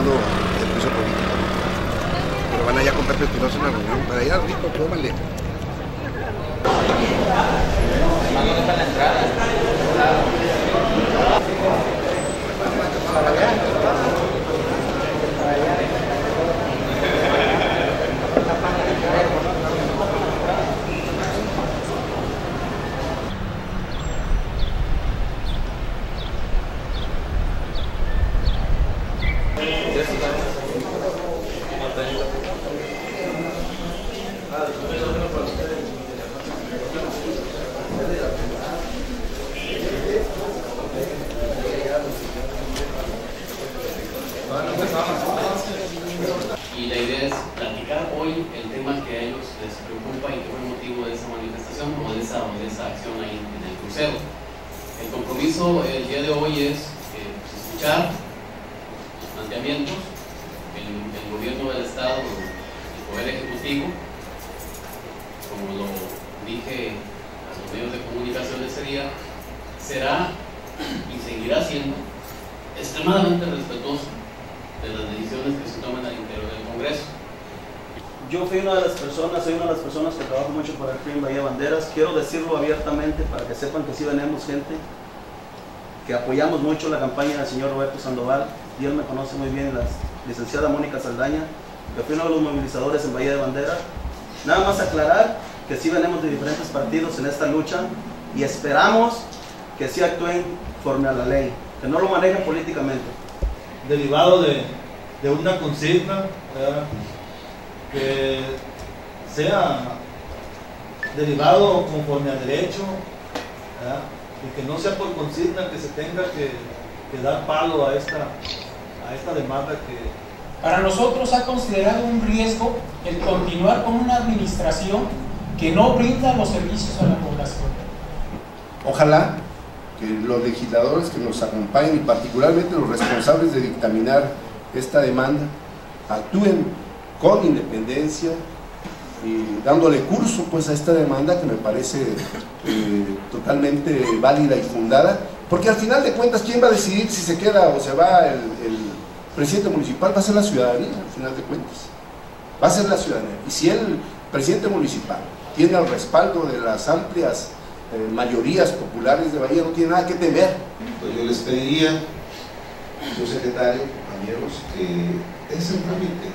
el juicio político. Pero van allá con Pepe Espinosa en una reunión. Para allá, rico, tómale. Y la idea es platicar hoy el tema que a ellos les preocupa y que fue el motivo de esa manifestación o de esa, de esa acción ahí en el crucero. El compromiso el día de hoy es eh, pues, escuchar los planteamientos, el, el gobierno del Estado, el Poder Ejecutivo, como lo dije a los medios de comunicación ese día, será y seguirá siendo extremadamente respetuoso de las decisiones que se toman al interior del Congreso. Yo fui una de las personas, soy una de las personas que trabajo mucho para el en Bahía Banderas. Quiero decirlo abiertamente para que sepan que sí tenemos gente, que apoyamos mucho la campaña del señor Roberto Sandoval, y él me conoce muy bien, la licenciada Mónica Saldaña, que fui uno de los movilizadores en Bahía de Banderas. Nada más aclarar que sí venimos de diferentes partidos en esta lucha y esperamos que sí actúen conforme a la ley, que no lo manejen políticamente. Derivado de, de una consigna ¿verdad? que sea derivado conforme al derecho ¿verdad? y que no sea por consigna que se tenga que, que dar palo a esta, a esta demanda que, Para nosotros ha considerado un riesgo el continuar con una administración que no brinda los servicios a la población. Ojalá que los legisladores que nos acompañen y particularmente los responsables de dictaminar esta demanda actúen con independencia y dándole curso pues a esta demanda que me parece eh, totalmente válida y fundada porque al final de cuentas quién va a decidir si se queda o se va el presidente municipal va a ser la ciudadanía al final de cuentas. Va a ser la ciudadanía. Y si el presidente municipal tiene el respaldo de las amplias eh, mayorías populares de Bahía no tiene nada que temer. Pues yo les pediría, señor secretario, compañeros, que es el trámite.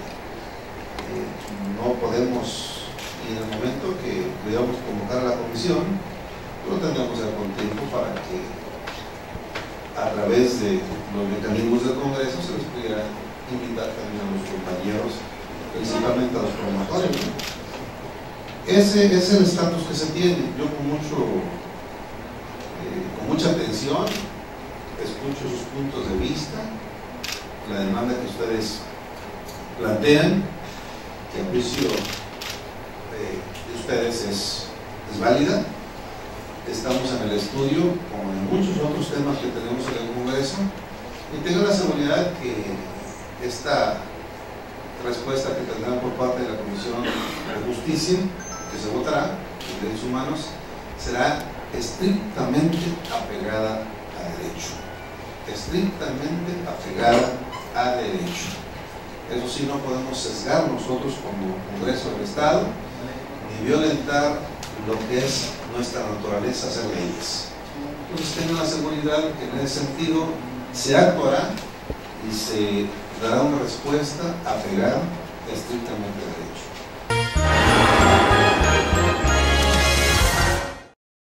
Eh, no podemos, y en el momento que pudiéramos convocar a la comisión, lo tendríamos que hacer con tiempo para que a través de los mecanismos del Congreso se les pudiera invitar también a los compañeros, principalmente a los promotores. Ese es el estatus que se tiene. Yo con mucho, eh, con mucha atención escucho sus puntos de vista, la demanda que ustedes plantean, que a juicio eh, de ustedes es, es válida. Estamos en el estudio, como en muchos otros temas que tenemos en el Congreso, y tengo la seguridad que esta respuesta que tendrán por parte de la Comisión de Justicia que se votará, de derechos humanos, será estrictamente apegada a derecho. Estrictamente apegada a derecho. Eso sí, no podemos sesgar nosotros como Congreso del Estado, ni violentar lo que es nuestra naturaleza hacer leyes. Entonces tengan la seguridad que en ese sentido se actuará y se dará una respuesta apegada estrictamente a derecho. Thank you.